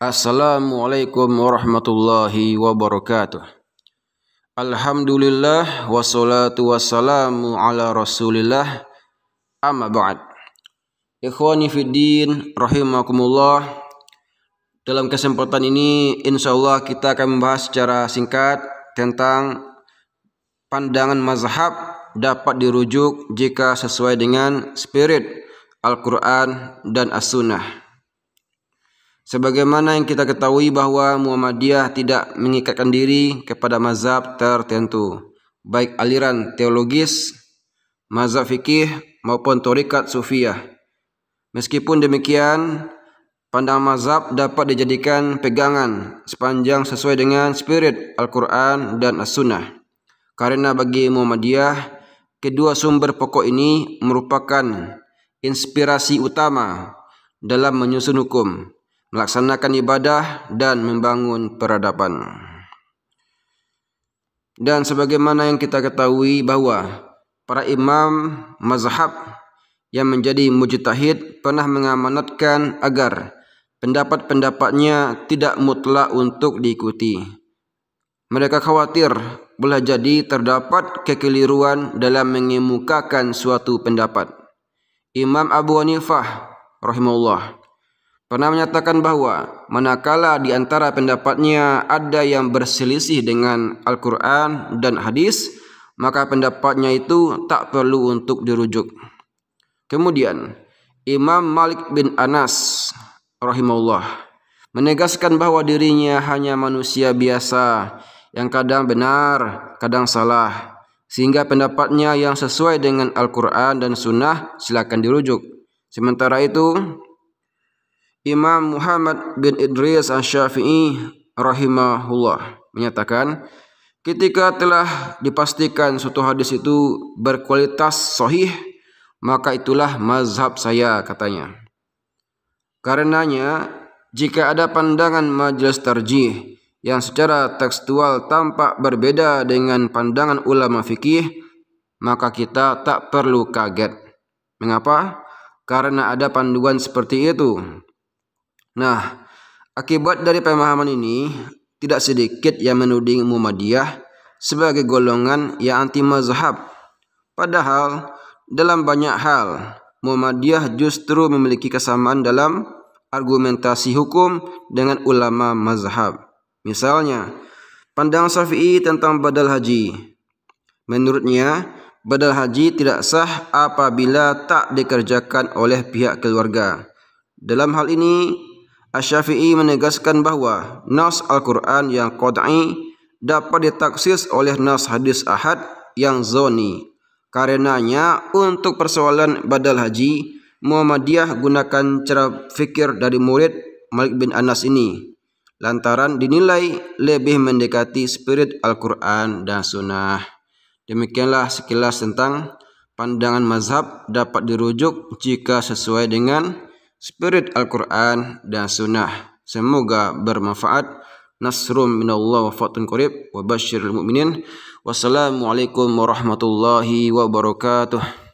Assalamualaikum warahmatullahi wabarakatuh. Alhamdulillah wassalatu wassalamu ala Rasulillah. Amma ba'd. Ikhwani fiddin rahimakumullah. Dalam kesempatan ini insyaallah kita akan membahas secara singkat tentang pandangan mazhab dapat dirujuk jika sesuai dengan spirit Al-Quran dan As-Sunnah. Sebagaimana yang kita ketahui bahwa Muhammadiyah tidak mengikatkan diri kepada mazhab tertentu, baik aliran teologis, mazhab fikih maupun torikat sufiyah. Meskipun demikian, pandangan mazhab dapat dijadikan pegangan sepanjang sesuai dengan spirit Al-Quran dan As-Sunnah. Karena bagi Muhammadiyah, kedua sumber pokok ini merupakan inspirasi utama dalam menyusun hukum melaksanakan ibadah dan membangun peradaban. Dan sebagaimana yang kita ketahui bahwa para imam mazhab yang menjadi mujtahid pernah mengamanatkan agar pendapat-pendapatnya tidak mutlak untuk diikuti. Mereka khawatir boleh jadi terdapat kekeliruan dalam mengemukakan suatu pendapat. Imam Abu Hanifah rahimahullah pernah menyatakan bahwa manakala di antara pendapatnya ada yang berselisih dengan Al-Quran dan hadis, maka pendapatnya itu tak perlu untuk dirujuk. Kemudian, Imam Malik bin Anas rahimahullah menegaskan bahwa dirinya hanya manusia biasa yang kadang benar, kadang salah. Sehingga pendapatnya yang sesuai dengan Al-Quran dan Sunnah silakan dirujuk. Sementara itu, Imam Muhammad bin Idris Asy-Syafi'i rahimahullah menyatakan ketika telah dipastikan suatu hadis itu berkualitas sahih maka itulah mazhab saya katanya. Karenanya jika ada pandangan majelis tarjih yang secara tekstual tampak berbeda dengan pandangan ulama fikih maka kita tak perlu kaget. Mengapa? Karena ada panduan seperti itu. Nah, akibat dari pemahaman ini tidak sedikit yang menuding Muhammadiyah sebagai golongan yang anti mazhab. Padahal dalam banyak hal Muhammadiyah justru memiliki kesamaan dalam argumentasi hukum dengan ulama mazhab. Misalnya, pandangan Syafi'i tentang badal haji. Menurutnya, badal haji tidak sah apabila tak dikerjakan oleh pihak keluarga. Dalam hal ini, Asy-Syafi'i menegaskan bahwa nas Al-Quran yang qad'i dapat ditaksis oleh nas hadis ahad yang zoni. Karenanya untuk persoalan badal haji, Muhammadiyah gunakan cara fikir dari murid Malik bin Anas ini. Lantaran dinilai lebih mendekati spirit Al-Quran dan Sunnah. Demikianlah sekilas tentang pandangan mazhab dapat dirujuk jika sesuai dengan spirit Al-Quran dan Sunnah. Semoga bermanfaat. Nasrum minallah wa fatun qarib wa basyiril mu'minin. Wassalamualaikum warahmatullahi wabarakatuh.